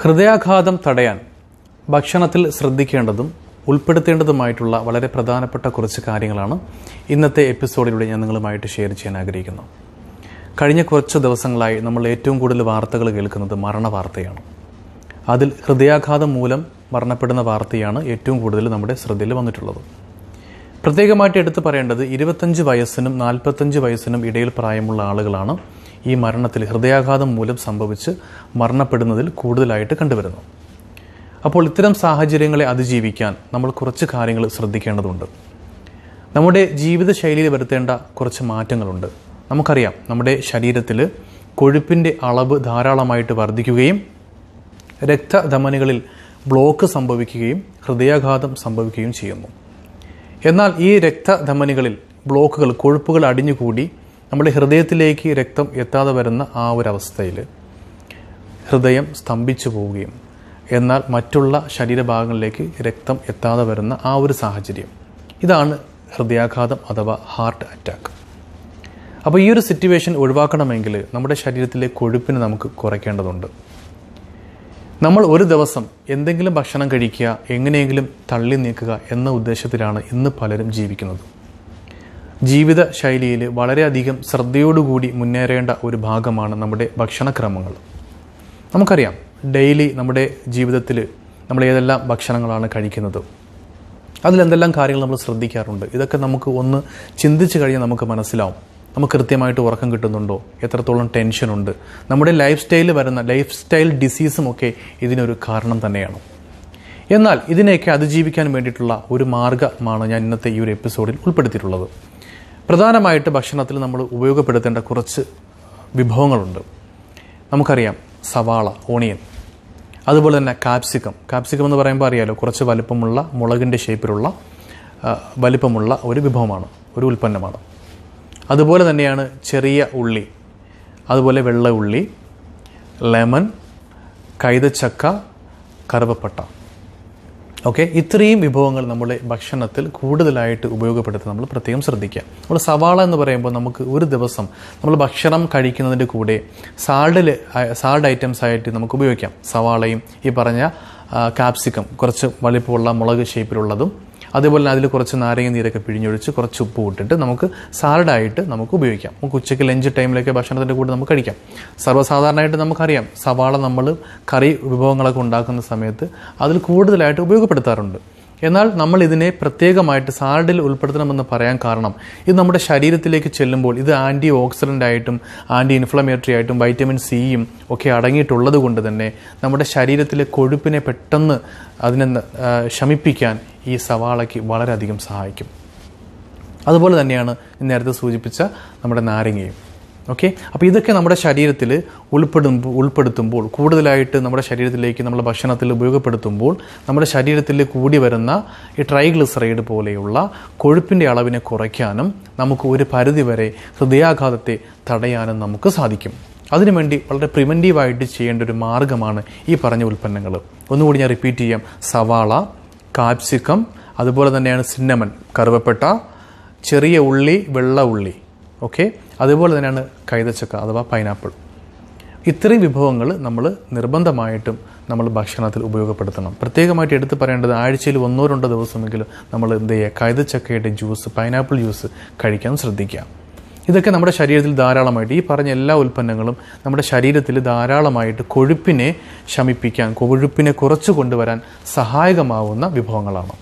ഹൃദയാഘാതം തടയാൻ ഭക്ഷണത്തിൽ ശ്രദ്ധിക്കേണ്ടതും ഉൾപ്പെടുത്തേണ്ടതുമായിട്ടുള്ള വളരെ പ്രധാനപ്പെട്ട കുറച്ച് കാര്യങ്ങളാണ് ഇന്നത്തെ എപ്പിസോഡിലൂടെ ഞാൻ നിങ്ങളുമായിട്ട് ഷെയർ ചെയ്യാൻ ആഗ്രഹിക്കുന്നു. കഴിഞ്ഞ കുറച്ച് ദിവസങ്ങളായി നമ്മൾ ഏറ്റവും കൂടുതൽ വാർത്തകൾ കേൾക്കുന്നത് മരണ വാർത്തയാണ്. അതിൽ ഹൃദയാഘാതം മൂലം മരണപ്പെടുന്ന വാർത്തയാണ് ഏറ്റവും കൂടുതൽ നമ്മുടെ ശ്രദ്ധയിൽ വന്നിട്ടുള്ളത്. പ്രത്യേകമായിട്ട് എടുത്തു പറയേണ്ടത് ഇരുപത്തഞ്ച് വയസ്സിനും നാൽപ്പത്തഞ്ച് വയസ്സിനും ഇടയിൽ പ്രായമുള്ള ആളുകളാണ് ഈ മരണത്തിൽ ഹൃദയാഘാതം മൂലം സംഭവിച്ച് മരണപ്പെടുന്നതിൽ കൂടുതലായിട്ട് കണ്ടുവരുന്നു. അപ്പോൾ ഇത്തരം സാഹചര്യങ്ങളെ അതിജീവിക്കാൻ നമ്മൾ കുറച്ച് കാര്യങ്ങൾ ശ്രദ്ധിക്കേണ്ടതുണ്ട്. നമ്മുടെ ജീവിതശൈലിയിൽ വരുത്തേണ്ട കുറച്ച് മാറ്റങ്ങളുണ്ട്. നമുക്കറിയാം നമ്മുടെ ശരീരത്തിൽ കൊഴുപ്പിന്റെ അളവ് ധാരാളമായിട്ട് വർദ്ധിക്കുകയും രക്തധമനികളിൽ ബ്ലോക്ക് സംഭവിക്കുകയും ഹൃദയാഘാതം സംഭവിക്കുകയും ചെയ്യുന്നു. എന്നാൽ ഈ രക്തധമനികളിൽ ബ്ലോക്കുകൾ കൊഴുപ്പുകൾ അടിഞ്ഞുകൂടി നമ്മുടെ ഹൃദയത്തിലേക്ക് രക്തം എത്താതെ വരുന്ന ആ ഒരു അവസ്ഥയിൽ ഹൃദയം സ്തംഭിച്ചു പോവുകയും എന്നാൽ മറ്റുള്ള ശരീരഭാഗങ്ങളിലേക്ക് രക്തം എത്താതെ വരുന്ന ആ ഒരു സാഹചര്യം. ഇതാണ് ഹൃദയാഘാതം അഥവാ ഹാർട്ട് അറ്റാക്ക്. അപ്പോൾ ഈ ഒരു സിറ്റുവേഷൻ ഒഴിവാക്കണമെങ്കിൽ നമ്മുടെ ശരീരത്തിലെ കൊഴുപ്പിന് നമുക്ക് കുറയ്ക്കേണ്ടതുണ്ട്. നമ്മൾ ഒരു ദിവസം എന്തെങ്കിലും ഭക്ഷണം കഴിക്കുക എങ്ങനെയെങ്കിലും തള്ളി നീക്കുക എന്ന ഉദ്ദേശത്തിലാണ് ഇന്ന് പലരും ജീവിക്കുന്നത്. ജീവിത ശൈലിയിൽ വളരെയധികം ശ്രദ്ധയോടുകൂടി മുന്നേറേണ്ട ഒരു ഭാഗമാണ് നമ്മുടെ ഭക്ഷണക്രമങ്ങൾ. നമുക്കറിയാം ഡെയിലി നമ്മുടെ ജീവിതത്തിൽ നമ്മൾ ഏതെല്ലാം ഭക്ഷണങ്ങളാണ് കഴിക്കുന്നത്. അതിലെന്തെല്ലാം കാര്യങ്ങൾ നമ്മൾ ശ്രദ്ധിക്കാറുണ്ട്. ഇതൊക്കെ നമുക്ക് ഒന്ന് ചിന്തിച്ച് കഴിഞ്ഞാൽ നമുക്ക് മനസ്സിലാവും. നമുക്ക് കൃത്യമായിട്ട് ഉറക്കം കിട്ടുന്നുണ്ടോ? എത്രത്തോളം ടെൻഷനുണ്ട്? നമ്മുടെ ലൈഫ് സ്റ്റൈലിൽ വരുന്ന ലൈഫ് സ്റ്റൈൽ ഡിസീസും ഒക്കെ ഇതിനൊരു കാരണം തന്നെയാണ്. എന്നാൽ ഇതിനെയൊക്കെ അതിജീവിക്കാൻ വേണ്ടിയിട്ടുള്ള ഒരു മാർഗമാണ് ഞാൻ ഇന്നത്തെ ഈ ഒരു എപ്പിസോഡിൽ ഉൾപ്പെടുത്തിയിട്ടുള്ളത്. പ്രധാനമായിട്ട് ഭക്ഷണത്തിൽ നമ്മൾ ഉപയോഗപ്പെടുത്തേണ്ട കുറച്ച് വിഭവങ്ങളുണ്ട്. നമുക്കറിയാം സവാള ഓണിയൻ അതുപോലെ തന്നെ കാപ്സിക്കം. കാപ്സിക്കം എന്ന് പറയുമ്പോൾ അറിയാലോ കുറച്ച് വലിപ്പമുള്ള മുളകിന്റെ ഷേപ്പിലുള്ള വലിപ്പമുള്ള ഒരു വിഭവമാണ് ഒരു ഉൽപ്പന്നമാണ്. അതുപോലെ തന്നെയാണ് ചെറിയ ഉള്ളി അതുപോലെ വെള്ള ഉള്ളി ലെമൺ കൈതച്ചക്ക കറുവപ്പട്ട. ഓക്കെ? ഇത്രയും വിഭവങ്ങൾ നമ്മുടെ ഭക്ഷണത്തിൽ കൂടുതലായിട്ട് ഉപയോഗപ്പെടുത്താൻ നമ്മൾ പ്രത്യേകം ശ്രദ്ധിക്കുക. നമ്മൾ സവാള എന്ന് പറയുമ്പോൾ നമുക്ക് ഒരു ദിവസം നമ്മൾ ഭക്ഷണം കഴിക്കുന്നതിന്റെ കൂടെ സാൾഡിൽ സാൾഡ് ഐറ്റംസ് ആയിട്ട് നമുക്ക് ഉപയോഗിക്കാം. സവാളയും ഈ പറഞ്ഞ കാപ്സിക്കം കുറച്ച് വലിപ്പമുള്ള മുളക് ഷേപ്പിലുള്ളതും അതുപോലെ തന്നെ അതിൽ കുറച്ച് നാരങ്ങ നീരൊക്കെ പിഴിഞ്ഞൊഴിച്ച് കുറച്ച് ഉപ്പ് ഇട്ടിട്ട് നമുക്ക് സാലഡായിട്ട് നമുക്ക് ഉപയോഗിക്കാം. നമുക്ക് ഉച്ചയ്ക്ക് ലഞ്ച് ടൈമിലൊക്കെ ഭക്ഷണത്തിന്റെ കൂടെ നമുക്ക് കഴിക്കാം. സർവസാധാരണമായിട്ട് നമുക്കറിയാം സവാള നമ്മൾ കറി വിഭവങ്ങളൊക്കെ ഉണ്ടാക്കുന്ന സമയത്ത് അതിൽ കൂടുതലായിട്ട് ഉപയോഗപ്പെടുത്താറുണ്ട്. എന്നാൽ നമ്മൾ ഇതിനെ പ്രത്യേകമായിട്ട് സാലഡിൽ ഉൾപ്പെടുത്തണമെന്ന് പറയാൻ കാരണം ഇത് നമ്മുടെ ശരീരത്തിലേക്ക് ചെല്ലുമ്പോൾ ഇത് ആന്റി ഓക്സിഡന്റ് ആയിട്ടും ആന്റി ഇൻഫ്ലമേറ്ററി ആയിട്ടും വൈറ്റമിൻ സിയും ഒക്കെ അടങ്ങിയിട്ടുള്ളത് കൊണ്ട് തന്നെ നമ്മുടെ ശരീരത്തിലെ കൊഴുപ്പിനെ പെട്ടെന്ന് അതിനെ ശമിപ്പിക്കാൻ ഈ സവാളയ്ക്ക് വളരെയധികം സഹായിക്കും. അതുപോലെ തന്നെയാണ് നേരത്തെ സൂചിപ്പിച്ച നമ്മുടെ നാരങ്ങയും. ഓക്കെ അപ്പോൾ ഇതൊക്കെ നമ്മുടെ ശരീരത്തിൽ ഉൾപ്പെടുമ്പോൾ ഉൾപ്പെടുത്തുമ്പോൾ കൂടുതലായിട്ട് നമ്മുടെ ശരീരത്തിലേക്ക് നമ്മുടെ ഭക്ഷണത്തിൽ ഉപയോഗപ്പെടുത്തുമ്പോൾ നമ്മുടെ ശരീരത്തിൽ കൂടി വരുന്ന ഈ ട്രൈഗ്ലിസറൈഡ് പോലെയുള്ള കൊഴുപ്പിന്റെ അളവിനെ കുറയ്ക്കാനും നമുക്ക് ഒരു പരിധിവരെ ഹൃദയാഘാതത്തെ തടയാനും നമുക്ക് സാധിക്കും. അതിനുവേണ്ടി വളരെ പ്രിവെന്റീവായിട്ട് ചെയ്യേണ്ട ഒരു മാർഗമാണ് ഈ പറഞ്ഞ ഉൽപ്പന്നങ്ങൾ. ഒന്നുകൂടി ഞാൻ റിപ്പീറ്റ് ചെയ്യാം. സവാള കാപ്സിക്കം അതുപോലെ തന്നെയാണ് സിന്നമൻ കറുവപ്പെട്ട ചെറിയ ഉള്ളി വെള്ള ഉള്ളി. ഓക്കെ? അതുപോലെ തന്നെയാണ് കൈതച്ചക്ക അഥവാ പൈനാപ്പിൾ. ഇത്രയും വിഭവങ്ങൾ നമ്മൾ നിർബന്ധമായിട്ടും നമ്മൾ ഭക്ഷണത്തിൽ ഉപയോഗപ്പെടുത്തണം. പ്രത്യേകമായിട്ട് എടുത്തു പറയേണ്ടത് ആഴ്ചയിൽ ഒന്നോ രണ്ടോ ദിവസമെങ്കിലും നമ്മൾ എന്ത് ചെയ്യുക? കൈതച്ചക്കയുടെ ജ്യൂസ് പൈനാപ്പിൾ ജ്യൂസ് കഴിക്കാൻ ശ്രദ്ധിക്കുക. ഇതൊക്കെ നമ്മുടെ ശരീരത്തിൽ ധാരാളമായിട്ട് ഈ പറഞ്ഞ എല്ലാ ഉൽപ്പന്നങ്ങളും നമ്മുടെ ശരീരത്തിൽ ധാരാളമായിട്ട് കൊഴുപ്പിനെ ശമിപ്പിക്കാൻ കൊഴുപ്പിനെ കുറച്ചു കൊണ്ടുവരാൻ സഹായകമാവുന്ന വിഭവങ്ങളാണ്.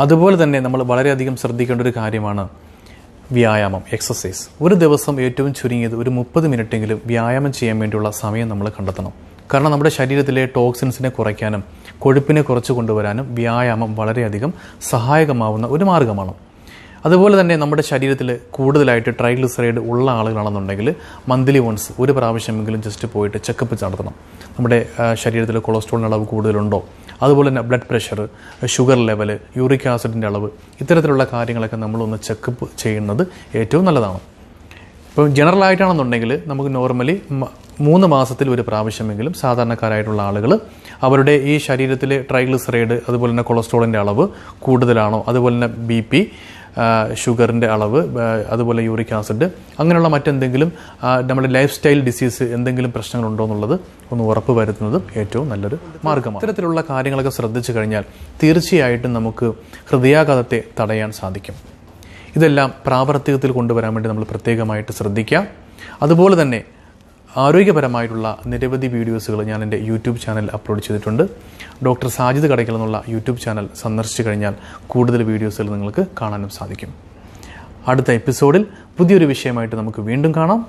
അതുപോലെ തന്നെ നമ്മൾ വളരെയധികം ശ്രദ്ധിക്കേണ്ട ഒരു കാര്യമാണ് വ്യായാമം എക്സസൈസ് ഒരു ദിവസം ഏറ്റവും ചുരുങ്ങിയത് ഒരു മുപ്പത് മിനിറ്റെങ്കിലും വ്യായാമം ചെയ്യാൻ വേണ്ടിയുള്ള സമയം നമ്മൾ കണ്ടെത്തണം. കാരണം നമ്മുടെ ശരീരത്തിലെ ടോക്സിൻസിനെ കുറയ്ക്കാനും കൊഴുപ്പിനെ കുറച്ച് കൊണ്ടുവരാനും വ്യായാമം വളരെയധികം സഹായകമാവുന്ന ഒരു മാർഗമാണ്. അതുപോലെ തന്നെ നമ്മുടെ ശരീരത്തിൽ കൂടുതലായിട്ട് ട്രൈഗ്ലിസറൈഡ് ഉള്ള ആളുകളാണെന്നുണ്ടെങ്കിൽ മന്ത്ലി വൺസ് ഒരു പ്രാവശ്യമെങ്കിലും ജസ്റ്റ് പോയിട്ട് ചെക്കപ്പ് നടത്തണം. നമ്മുടെ ശരീരത്തിൽ കൊളസ്ട്രോളിന്റെ അളവ് കൂടുതലുണ്ടോ? അതുപോലെ തന്നെ blood pressure sugar level uric ആസിഡിന്റെ അളവ് ഇത്തരത്തിലുള്ള കാര്യങ്ങളൊക്കെ നമ്മളൊന്ന് ചെക്കപ്പ് ചെയ്യുന്നത് ഏറ്റവും നല്ലതാണ്. ഇപ്പോൾ ജനറൽ ആയിട്ടാണെന്നുണ്ടെങ്കിൽ നമുക്ക് നോർമലി മൂന്ന് മാസത്തിൽ ഒരു പ്രാവശ്യമെങ്കിലും സാധാരണക്കാരായിട്ടുള്ള ആളുകൾ അവരുടെ ഈ ശരീരത്തിലെ ട്രൈഗ്ലിസറൈഡ് അതുപോലെ തന്നെ കൊളസ്ട്രോളിന്റെ അളവ് കൂടുതലാണോ അതുപോലെ തന്നെ ബി പി ഷുഗറിന്റെ അളവ് അതുപോലെ യൂറിക് ആസിഡ് അങ്ങനെയുള്ള മറ്റെന്തെങ്കിലും നമ്മുടെ ലൈഫ് സ്റ്റൈൽ ഡിസീസ് എന്തെങ്കിലും പ്രശ്നങ്ങളുണ്ടോ എന്നുള്ളത് ഒന്ന് ഉറപ്പ് വരുത്തുന്നതും ഏറ്റവും നല്ലൊരു മാർഗമാണ് ഇത്തരത്തിലുള്ള കാര്യങ്ങളൊക്കെ ശ്രദ്ധിച്ചു കഴിഞ്ഞാൽ തീർച്ചയായിട്ടും നമുക്ക് ഹൃദയാഘാതത്തെ തടയാൻ സാധിക്കും. ഇതെല്ലാം പ്രാവർത്തികത്തിൽ കൊണ്ടുവരാൻ വേണ്ടി നമ്മൾ പ്രത്യേകമായിട്ട് ശ്രദ്ധിക്കാം അതുപോലെ തന്നെ ആരോഗ്യപരമായിട്ടുള്ള നിരവധി വീഡിയോസുകൾ ഞാൻ എന്റെ യൂട്യൂബ് ചാനൽ അപ്ലോഡ് ചെയ്തിട്ടുണ്ട്. ഡോക്ടർ സാജിദ് കടയ്ക്കൽ എന്നുള്ള യൂട്യൂബ് ചാനൽ സന്ദർശിച്ചു കഴിഞ്ഞാൽ കൂടുതൽ വീഡിയോസുകൾ നിങ്ങൾക്ക് കാണാനും സാധിക്കും. അടുത്ത എപ്പിസോഡിൽ പുതിയൊരു വിഷയമായിട്ട് നമുക്ക് വീണ്ടും കാണാം.